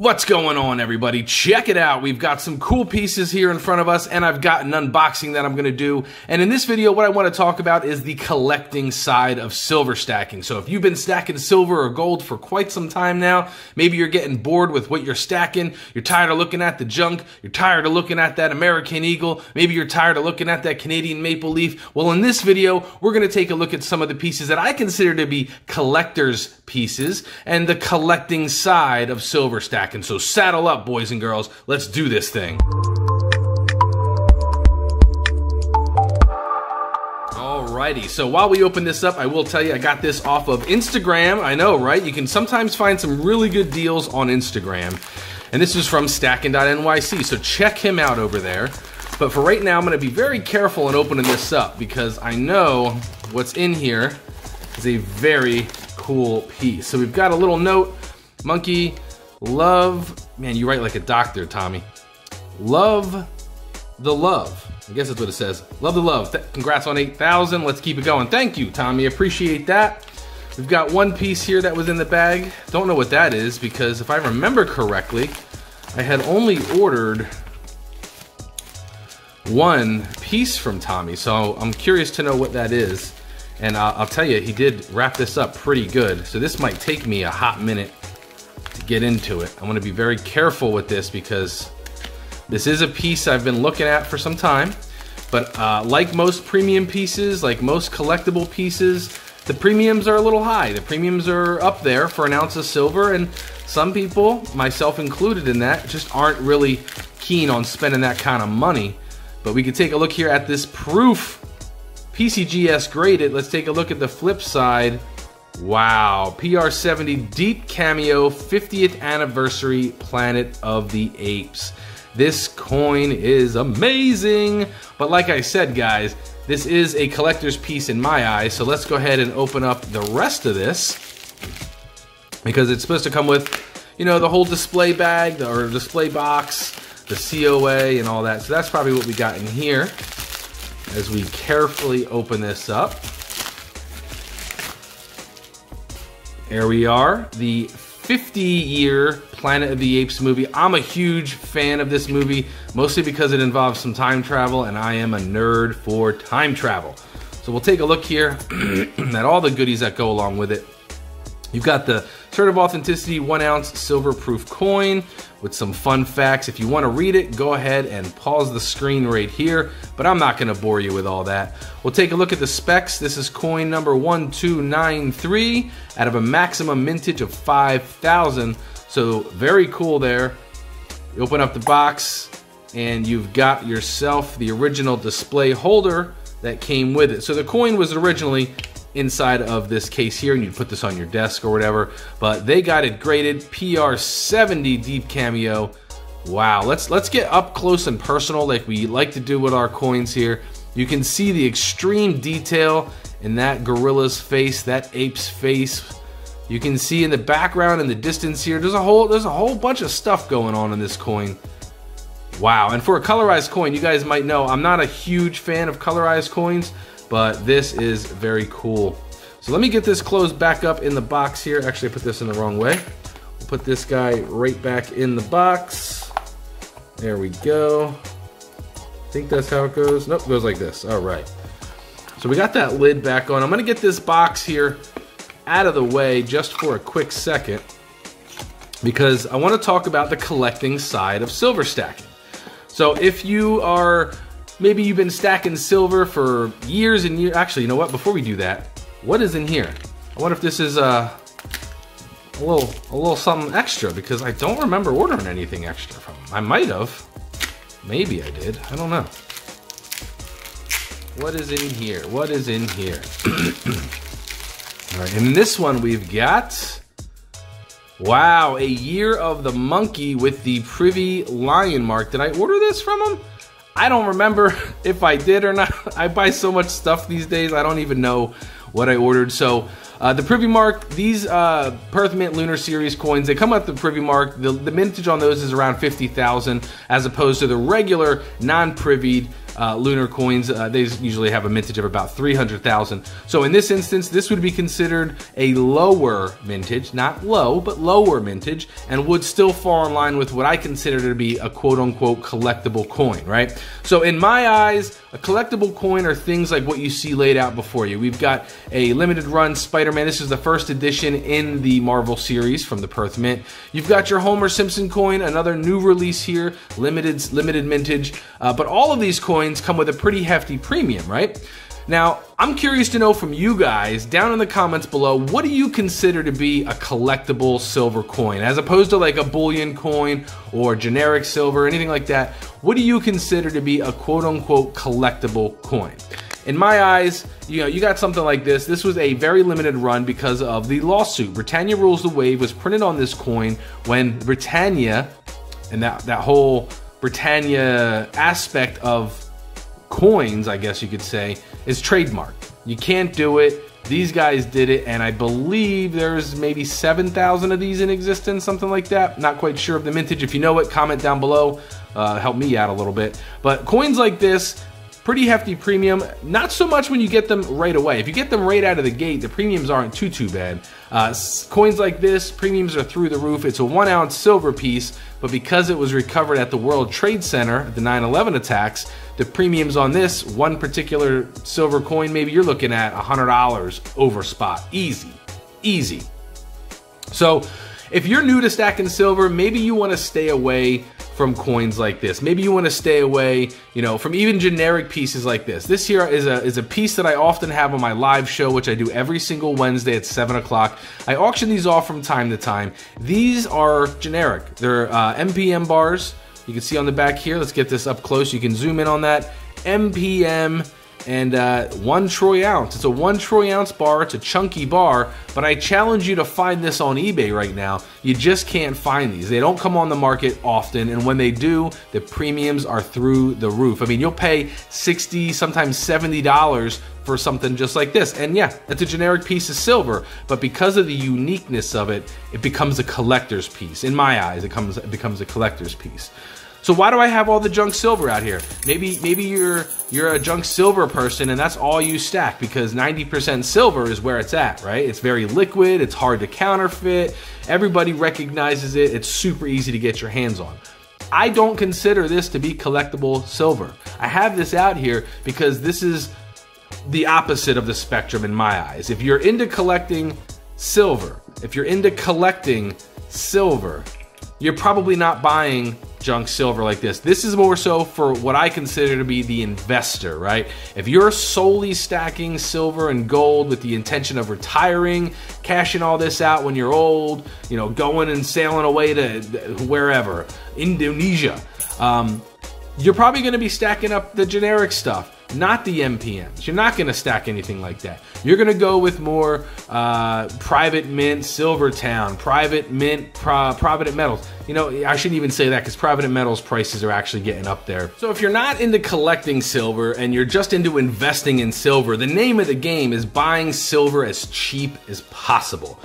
What's going on, everybody? Check it out. We've got some cool pieces here in front of us, and I've got an unboxing that I'm going to do. And in this video, what I want to talk about is the collecting side of silver stacking. So if you've been stacking silver or gold for quite some time now, maybe you're getting bored with what you're stacking, you're tired of looking at the junk, you're tired of looking at that American Eagle, maybe you're tired of looking at that Canadian Maple Leaf. Well, in this video, we're going to take a look at some of the pieces that I consider to be collector's pieces and the collecting side of silver stacking. And so saddle up, boys and girls. Let's do this thing. Alrighty, so while we open this up, I will tell you I got this off of Instagram. I know, right? You can sometimes find some really good deals on Instagram. And this is from stacking.nyc, so check him out over there. But for right now, I'm gonna be very careful in opening this up because I know what's in here is a very cool piece. So we've got a little note, monkey, Love, man, you write like a doctor, Tommy. Love the love. I guess that's what it says. Love the love. Th congrats on 8,000. Let's keep it going. Thank you, Tommy. Appreciate that. We've got one piece here that was in the bag. Don't know what that is because if I remember correctly, I had only ordered one piece from Tommy. So I'm curious to know what that is. And I'll, I'll tell you, he did wrap this up pretty good. So this might take me a hot minute get into it. I want to be very careful with this because this is a piece I've been looking at for some time. But uh, like most premium pieces, like most collectible pieces, the premiums are a little high. The premiums are up there for an ounce of silver, and some people, myself included in that, just aren't really keen on spending that kind of money. But we can take a look here at this proof PCGS graded. Let's take a look at the flip side Wow, PR70 Deep Cameo 50th Anniversary Planet of the Apes. This coin is amazing. But like I said, guys, this is a collector's piece in my eyes. So let's go ahead and open up the rest of this because it's supposed to come with, you know, the whole display bag or display box, the COA and all that. So that's probably what we got in here as we carefully open this up. There we are, the 50 year Planet of the Apes movie. I'm a huge fan of this movie, mostly because it involves some time travel, and I am a nerd for time travel. So we'll take a look here at all the goodies that go along with it. You've got the Cert of Authenticity 1 ounce silver proof coin with some fun facts. If you want to read it, go ahead and pause the screen right here, but I'm not going to bore you with all that. We'll take a look at the specs. This is coin number 1293 out of a maximum mintage of 5,000. So very cool there. You open up the box and you've got yourself the original display holder that came with it. So the coin was originally inside of this case here and you'd put this on your desk or whatever. But they got it graded PR70 Deep Cameo. Wow, let's let's get up close and personal like we like to do with our coins here. You can see the extreme detail in that gorilla's face, that ape's face. You can see in the background in the distance here, there's a whole there's a whole bunch of stuff going on in this coin. Wow, and for a colorized coin, you guys might know I'm not a huge fan of colorized coins, but this is very cool. So let me get this closed back up in the box here. Actually, I put this in the wrong way. We'll put this guy right back in the box. There we go. I think that's how it goes. Nope, it goes like this. All right. So we got that lid back on. I'm gonna get this box here out of the way just for a quick second because I wanna talk about the collecting side of silver stacking. So if you are Maybe you've been stacking silver for years and years. Actually, you know what? Before we do that, what is in here? I wonder if this is uh, a little, a little something extra because I don't remember ordering anything extra from them. I might have. Maybe I did. I don't know. What is in here? What is in here? All right, in this one we've got, wow, a year of the monkey with the privy lion mark. Did I order this from them? I don't remember if I did or not. I buy so much stuff these days, I don't even know what I ordered. So Uh, the Privy Mark, these uh, Perth Mint Lunar Series coins, they come out the Privy Mark. The, the mintage on those is around 50,000 as opposed to the regular non-privied uh, lunar coins. Uh, they usually have a mintage of about 300,000. So in this instance, this would be considered a lower mintage, not low, but lower mintage, and would still fall in line with what I consider to be a quote unquote collectible coin, right? So in my eyes, a collectible coin are things like what you see laid out before you. We've got a limited run Spider-Man. This is the first edition in the Marvel series from the Perth Mint. You've got your Homer Simpson coin, another new release here, limited limited mintage. Uh, but all of these coins come with a pretty hefty premium, right? Now, I'm curious to know from you guys down in the comments below, what do you consider to be a collectible silver coin? As opposed to like a bullion coin or generic silver, anything like that, what do you consider to be a quote unquote collectible coin? In my eyes, you know, you got something like this. This was a very limited run because of the lawsuit. Britannia Rules the Wave was printed on this coin when Britannia and that, that whole Britannia aspect of coins, I guess you could say, is trademarked. You can't do it. These guys did it, and I believe there's maybe 7,000 of these in existence, something like that. Not quite sure of the mintage. If you know it, comment down below. Uh, help me out a little bit. But coins like this, pretty hefty premium. Not so much when you get them right away. If you get them right out of the gate, the premiums aren't too, too bad. Uh, coins like this, premiums are through the roof. It's a one ounce silver piece, but because it was recovered at the World Trade Center, the 9-11 attacks, the premiums on this one particular silver coin, maybe you're looking at $100 over spot. Easy, easy. So if you're new to stacking silver, maybe you want to stay away from coins like this. Maybe you want to stay away, you know, from even generic pieces like this. This here is a is a piece that I often have on my live show, which I do every single Wednesday at seven o'clock. I auction these off from time to time. These are generic. They're uh, MPM bars. You can see on the back here. Let's get this up close. You can zoom in on that. MPM and uh, one troy ounce. It's a one troy ounce bar. It's a chunky bar, but I challenge you to find this on eBay right now. You just can't find these. They don't come on the market often, and when they do, the premiums are through the roof. I mean, you'll pay 60, sometimes $70 for something just like this. And yeah, it's a generic piece of silver, but because of the uniqueness of it, it becomes a collector's piece. In my eyes, it, comes, it becomes a collector's piece. So why do I have all the junk silver out here? Maybe maybe you're you're a junk silver person and that's all you stack because 90% silver is where it's at, right? It's very liquid, it's hard to counterfeit, everybody recognizes it, it's super easy to get your hands on. I don't consider this to be collectible silver. I have this out here because this is the opposite of the spectrum in my eyes. If you're into collecting silver, if you're into collecting silver, you're probably not buying junk silver like this. This is more so for what I consider to be the investor, right? If you're solely stacking silver and gold with the intention of retiring, cashing all this out when you're old, you know, going and sailing away to wherever, Indonesia, um, you're probably going to be stacking up the generic stuff not the MPMs. You're not going to stack anything like that. You're going to go with more uh, private mint, SilverTowne, private mint, pro- Provident Metals. You know, I shouldn't even say that because Provident Metals prices are actually getting up there. So if you're not into collecting silver and you're just into investing in silver, the name of the game is buying silver as cheap as possible.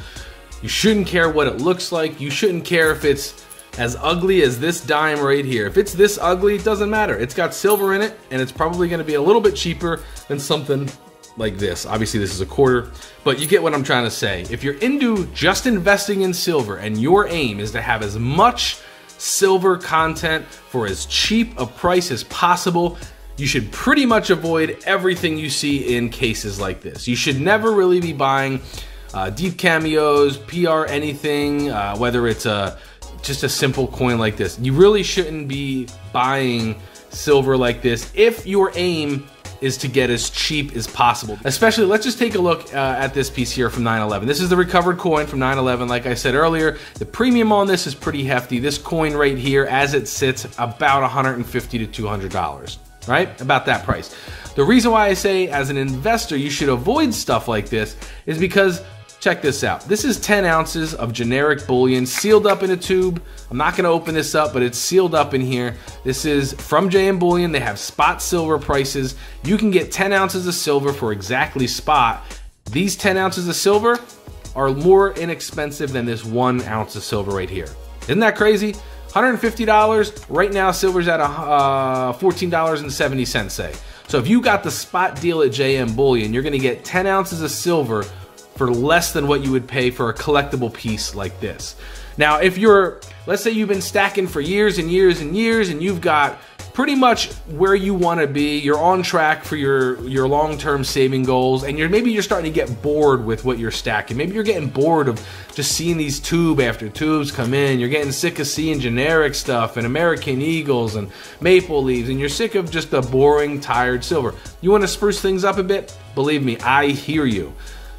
You shouldn't care what it looks like. You shouldn't care if it's as ugly as this dime right here. If it's this ugly, it doesn't matter. It's got silver in it, and it's probably gonna be a little bit cheaper than something like this. Obviously, this is a quarter, but you get what I'm trying to say. If you're into just investing in silver and your aim is to have as much silver content for as cheap a price as possible, you should pretty much avoid everything you see in cases like this. You should never really be buying uh, deep cameos, PR anything, uh, whether it's a just a simple coin like this. You really shouldn't be buying silver like this if your aim is to get as cheap as possible. Especially, let's just take a look uh, at this piece here from 911. This is the recovered coin from 911. Like I said earlier, the premium on this is pretty hefty. This coin right here, as it sits, about 150 to $200, right? About that price. The reason why I say as an investor you should avoid stuff like this is because Check this out. This is 10 ounces of generic bullion sealed up in a tube. I'm not going to open this up, but it's sealed up in here. This is from JM Bullion. They have spot silver prices. You can get 10 ounces of silver for exactly spot these 10 ounces of silver are more inexpensive than this one ounce of silver right here. Isn't that crazy? $150. Right now, silver's at uh, $14.70, say. So if you got the spot deal at JM Bullion, you're gonna get 10 ounces of silver for less than what you would pay for a collectible piece like this. Now, if you're, let's say you've been stacking for years and years and years and you've got pretty much where you want to be. You're on track for your your long-term saving goals, and you're maybe you're starting to get bored with what you're stacking. Maybe you're getting bored of just seeing these tube after tubes come in. You're getting sick of seeing generic stuff and American Eagles and Maple Leaves, and you're sick of just the boring, tired silver. You want to spruce things up a bit? Believe me, I hear you.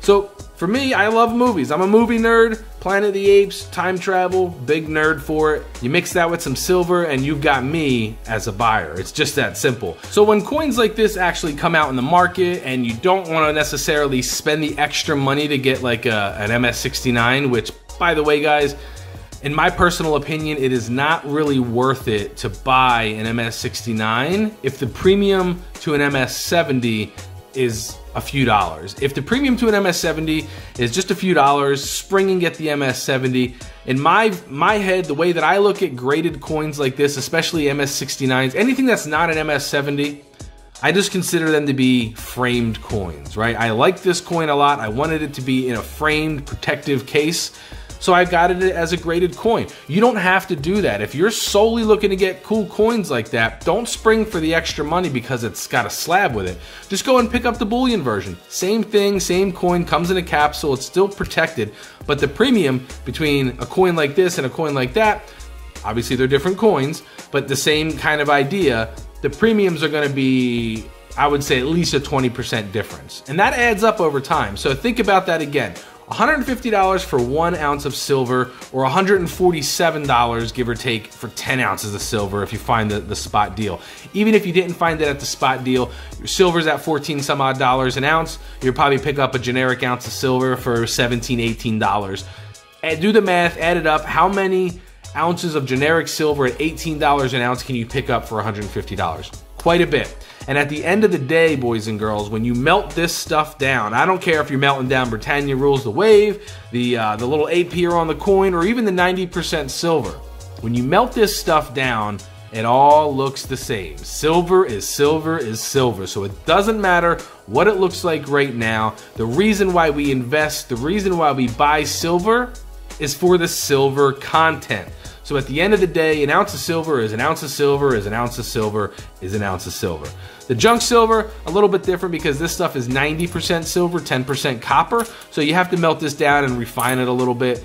So for me, I love movies. I'm a movie nerd. Planet of the Apes, time travel, big nerd for it. You mix that with some silver and you've got me as a buyer. It's just that simple. So when coins like this actually come out in the market and you don't want to necessarily spend the extra money to get like a, an MS69, which by the way guys, in my personal opinion, it is not really worth it to buy an MS69 if the premium to an MS70 is a few dollars. If the premium to an MS70 is just a few dollars, spring and get the MS70. In my my head, the way that I look at graded coins like this, especially MS69s, anything that's not an MS70, I just consider them to be framed coins, right? I like this coin a lot. I wanted it to be in a framed protective case. So I got it as a graded coin. You don't have to do that. If you're solely looking to get cool coins like that, don't spring for the extra money because it's got a slab with it. Just go and pick up the bullion version. Same thing, same coin, comes in a capsule, it's still protected, but the premium between a coin like this and a coin like that, obviously they're different coins, but the same kind of idea, the premiums are gonna be I would say at least a 20% difference. And that adds up over time. So think about that again. $150 for one ounce of silver, or $147, give or take, for 10 ounces of silver if you find the, the spot deal. Even if you didn't find it at the spot deal, your silver's at 14 some odd dollars an ounce, you'll probably pick up a generic ounce of silver for 17 $18. And eh, do the math, add it up. How many ounces of generic silver at $18 an ounce can you pick up for $150? Quite a bit. And at the end of the day, boys and girls, when you melt this stuff down, I don't care if you're melting down Britannia Rules the Wave, the, uh, the little AP here on the coin, or even the 90% silver. When you melt this stuff down, it all looks the same. Silver is silver is silver. So it doesn't matter what it looks like right now. The reason why we invest, the reason why we buy silver is for the silver content. So at the end of the day, an ounce of silver is an ounce of silver is an ounce of silver is an ounce of silver. The junk silver, a little bit different because this stuff is 90% silver, 10% copper. So you have to melt this down and refine it a little bit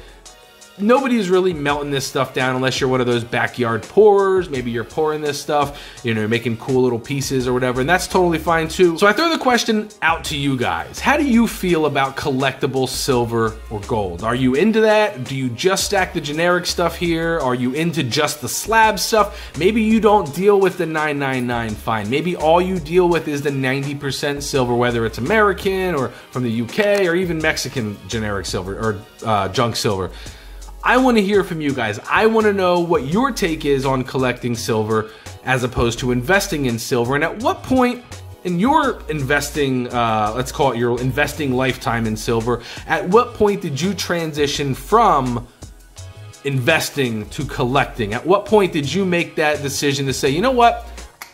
nobody's really melting this stuff down unless you're one of those backyard pourers. Maybe you're pouring this stuff, you know, making cool little pieces or whatever, and that's totally fine too. So I throw the question out to you guys. How do you feel about collectible silver or gold? Are you into that? Do you just stack the generic stuff here? Are you into just the slab stuff? Maybe you don't deal with the 999 fine. Maybe all you deal with is the 90% silver, whether it's American or from the UK or even Mexican generic silver or uh, junk silver. I want to hear from you guys. I want to know what your take is on collecting silver as opposed to investing in silver, and at what point in your investing, uh, let's call it your investing lifetime in silver, at what point did you transition from investing to collecting? At what point did you make that decision to say, you know what?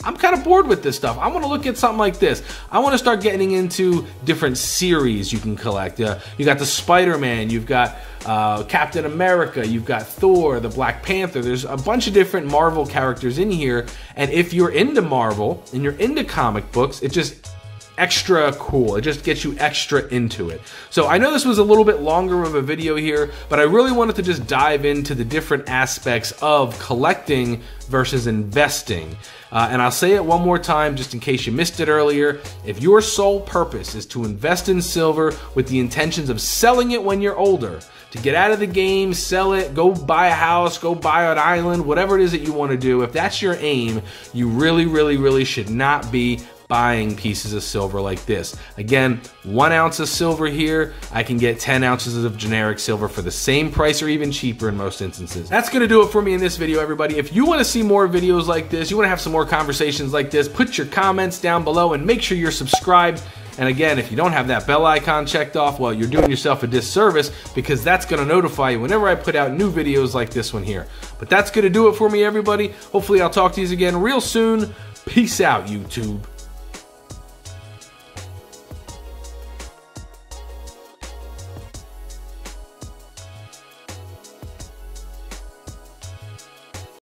I'm kind of bored with this stuff. I want to look at something like this. I want to start getting into different series you can collect. Uh, you got the Spider-Man, you've got uh, Captain America, you've got Thor, the Black Panther. There's a bunch of different Marvel characters in here. And if you're into Marvel and you're into comic books, it just extra cool. It just gets you extra into it. So I know this was a little bit longer of a video here, but I really wanted to just dive into the different aspects of collecting versus investing. Uh, and I'll say it one more time just in case you missed it earlier. If your sole purpose is to invest in silver with the intentions of selling it when you're older, to get out of the game, sell it, go buy a house, go buy an island, whatever it is that you want to do, if that's your aim, you really, really, really should not be buying pieces of silver like this. Again, one ounce of silver here, I can get 10 ounces of generic silver for the same price or even cheaper in most instances. That's gonna do it for me in this video, everybody. If you wanna see more videos like this, you wanna have some more conversations like this, put your comments down below and make sure you're subscribed And again, if you don't have that bell icon checked off, well, you're doing yourself a disservice because that's gonna notify you whenever I put out new videos like this one here. But that's gonna do it for me, everybody. Hopefully I'll talk to you again real soon. Peace out, YouTube.